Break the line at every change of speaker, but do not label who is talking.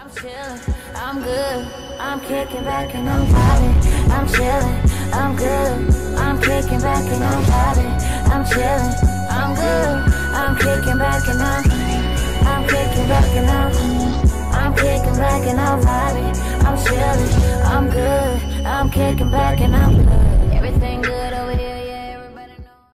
I'm chillin', I'm good. I'm kicking back and I'm vibing. I'm chillin', I'm good. I'm kicking back and I'm vibing. I'm chillin', I'm good. I'm kicking back and I'm, I'm kicking back and I'm, I'm kicking back and I'm vibing. I'm chillin', I'm good. I'm kicking back and I'm.